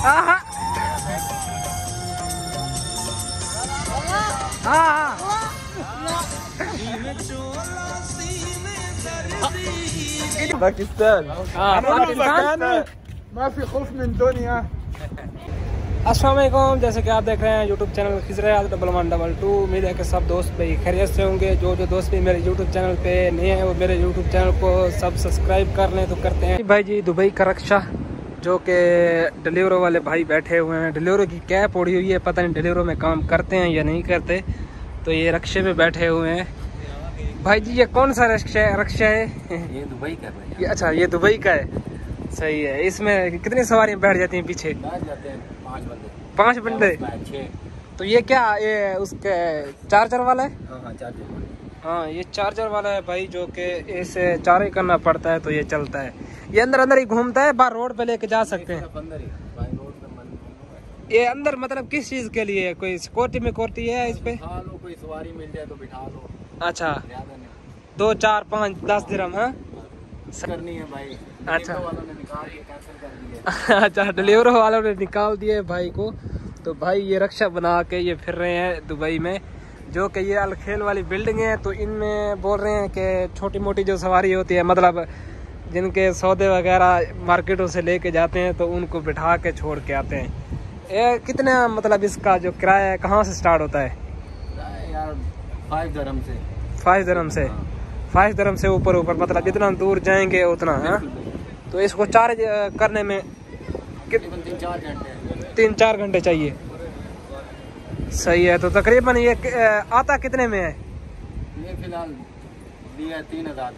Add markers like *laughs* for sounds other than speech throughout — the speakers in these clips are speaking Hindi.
हाँ पाकिस्तान माफ़ी खौफ मिन दुनिया असलम जैसे कि आप देख रहे हैं YouTube channel Khizra double one double two उम्मीद है सब दोस्त भाई खैरियत से होंगे। जो जो दोस्त भी मेरे यूट्यूब चैनल पे नहीं है वो मेरे यूट्यूब चैनल को सब सब्सक्राइब कर लें तो करते हैं। भाई जी दुबई का रक्षा। जो कि डिलीवरो वाले भाई बैठे हुए हैं। डिलीवरो की कैप उड़ी हुई है पता नहीं डिलीवरो में काम करते हैं या नहीं करते। तो ये रक्शे में बैठे हुए हैं। भाई जी ये कौन सा रक्शा है? रक्षा है? ये दुबई का भाई। ये अच्छा ये दुबई का है। सही है। इसमें कितनी सवारियाँ बैठ जाती हैं पीछे? बैठ जाते हैं पाँच बंदे। पाँच तो ये क्या ये उसके चार्जर वाला है? हाँ हाँ हाँ ये चार्जर वाला है भाई जो कि इसे चार्ज करना पड़ता है तो ये चलता है। ये अंदर अंदर ही घूमता है, बाहर रोड पे लेके जा सकते हैं। ये अंदर मतलब किस चीज़ के लिए कोई सिक्योरिटी में कोर्टी है इस पे? कोई सवारी मिल जाए तो बिठा लो अच्छा। दो, चार, पाँच, दस दिरम हाँ? करनी है भाई अच्छा। *laughs* अच्छा डिलीवरी वालों ने निकाल दिए भाई को। तो भाई ये रक्षा बना के ये फिर रहे हैं दुबई में, जो कि ये अलखेल वाली बिल्डिंग है तो इनमें बोल रहे हैं कि छोटी मोटी जो सवारी होती है मतलब जिनके सौदे वगैरह मार्केटों से लेके जाते हैं तो उनको बिठा के छोड़ के आते हैं। ये कितना मतलब इसका जो किराया है कहाँ से स्टार्ट होता है? यार फाइव धर्म से। फाइव धर्म से? फाइव धर्म से ऊपर ऊपर मतलब जितना दूर जाएँगे उतना है? तो इसको चार्ज करने में तीन चार घंटे। चाहिए। सही है तो तकरीबन ये आता कितने में है? ये फ़िलहाल दिया तीन हज़ार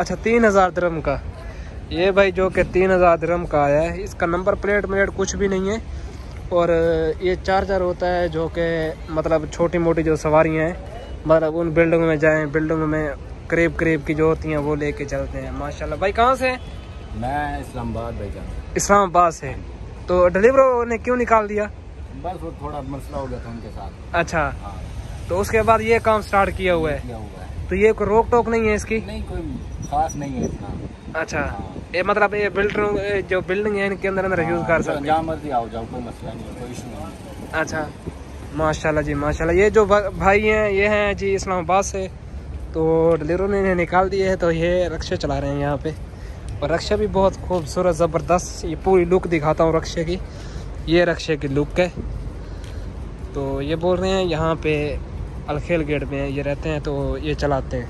अच्छा तीन हज़ार दरम का। ये भाई जो कि तीन हज़ार दरम का आया है इसका नंबर प्लेट प्लेट कुछ भी नहीं है। और ये चार्जर होता है जो कि मतलब छोटी मोटी जो सवारियाँ हैं मतलब उन बिल्डिंगों में जाएँ बिल्डिंग में करीब करीब की जो होती हैं वो लेके चलते हैं। माशाल्लाह। भाई कहाँ से मैं इस्लामाबाद भाई इस्लामाबाद से। तो डिलीवर ने क्यों निकाल दिया? बस वो थोड़ा मसला हो गया था उनके साथ। अच्छा। हाँ। तो उसके बाद ये काम स्टार्ट किया हुआ है। तो ये कोई रोक टोक नहीं है इसकी? नहीं कोई खास नहीं है इतना। अच्छा हाँ। ये मतलब ये बिल्डर जो बिल्डिंग है इनके अंदर अंदर यूज़ कर सकते जहाँ मर्ज़ी आओ जाओ कोई मसला नहीं कोई इशू नहीं अच्छा माशाल्लाह जी माशाल्लाह। ये जो भाई हैं ये हैं जी इस्लामाबाद से तो डिलीवरों ने इन्हें निकाल दिए है तो ये रक्शे चला रहे हैं यहाँ पे। और रक्षा भी बहुत खूबसूरत ज़बरदस्त ये पूरी लुक दिखाता हूँ रक्शे की। ये रक्शे की लुक है। तो ये बोल रहे हैं यहाँ पे अलखेल गेट में ये रहते हैं तो ये चलाते हैं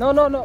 no no no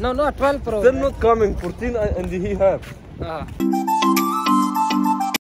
no no 12 Pro Still not coming. 14 and he have. हाँ